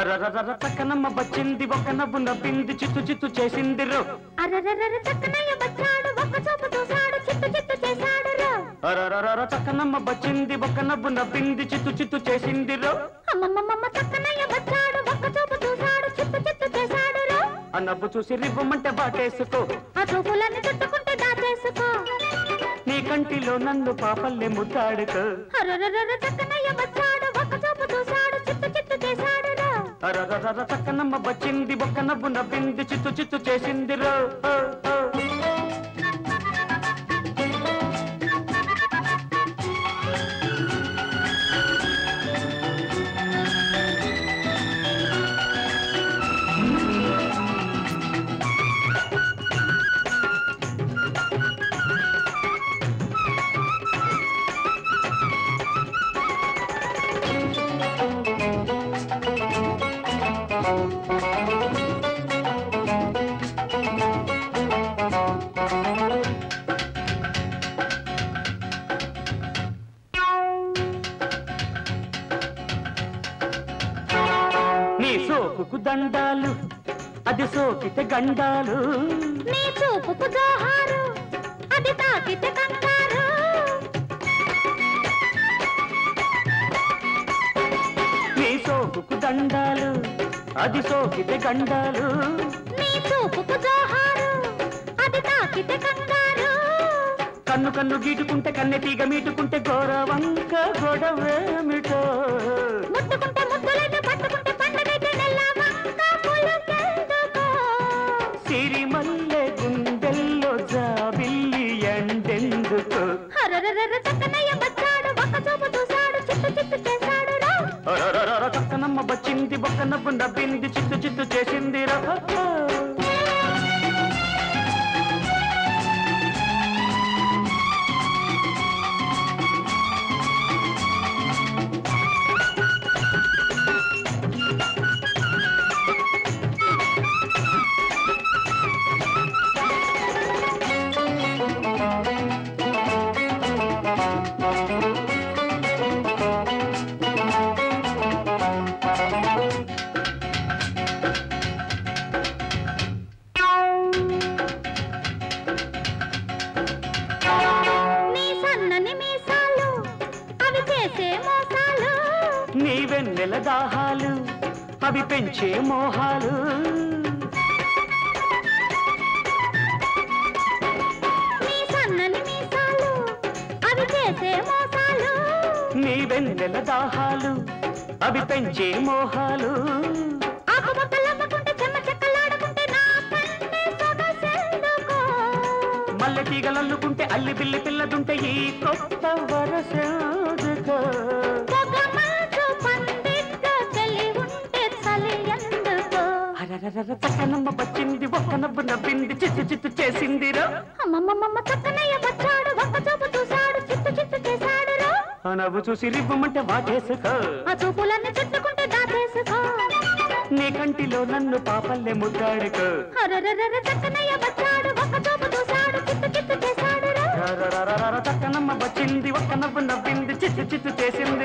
అరరర చక్కనమ్మ వచ్చింది ఒక నవ్వు నవ్వింది చిత్తు చిత్తు చేసింది రో వచ్చాడు చూపు చూశాడు చిత్తు చిత్తు చేశాడు రో అరరర చక్కనమ్మ వచ్చింది ఒక నవ్వు నవ్వింది చిత్తు చిత్తు చేసింది రో అమ్మమ్మమ్మ చక్కనయ్య వచ్చాడు ఒక్క చూపు చూశాడు చిత్తు చిత్తు చేశాడు రో ఆ నవ్వు చూసి రివ్వమంటే బాటేసుకో. ఆ చూపులన్నీ చుట్టుకుంటే దాచేసుకో నీ కంటిలో నన్ను పాపల్లే ముద్దాడుకో. వచ్చాడు చేశాడు రో అరరర చక్కనమ్మ బచ్చింది ఒక నవ్వు నవ్వింది చిత్తు చిత్తు చేసింది రో సోకుకు దండాలు అది సోకితే గండాలు. నీ చూపుకు జోహారు అది తాకితే కంగారు. నీ సోకుకు దండాలు అది సోకితే గండాలు. నీ చూపుకు జోహారు అది తాకితే కంగారు. కన్ను కన్ను గీటుకుంటే కన్నె తీగ మీటుకుంటే గోరవంక గొడవేమిటో. ముట్టుకుంటే హరరరర చక్కనయ్య వచ్చాడు ఒక్క చూపు చూశాడు చిత్తు చిత్తు చేశాడు చక్కనమ్మ నవ్వింది చిత్తు చిత్తు చేసింది రా చేసే మోసాలు. నీ వెన్నెల దాహాలు అవి పెంచే మోహాలు. నీ సన్నని మీసాలు అవి చేసే మోసాలు. నీ వెన్నెల దాహాలు అవి పెంచే మోహాలు. మల్లె తీగలల్లుకుంటే అల్లి బిల్లి పిల్లదుంటే ఈ కొత్త అరరరర చక్కనమ్మ వచ్చింది ఒక్క నవ్వు నవ్వింది చిత్తు చిత్తు చేసిందిరా. అమ్మమ్మమ్మ చక్కనయ్య వచ్చాడు ఒక్క చూపు చూశాడు చిత్తు చిత్తు చేశాడు ఆ నవ్వు చూసి రివ్వమంటే వాటేసుకో. ఆ చూపులన్నీ చుట్టుకుంటే దాచేసుకో నీ కంటిలో నన్ను పాపల్లే ముద్దాడుకో. చక్కనయ్య వచ్చాడు ఒక్క చూపు అరరరరర చక్కనమ్మ వచ్చింది నవ్వింది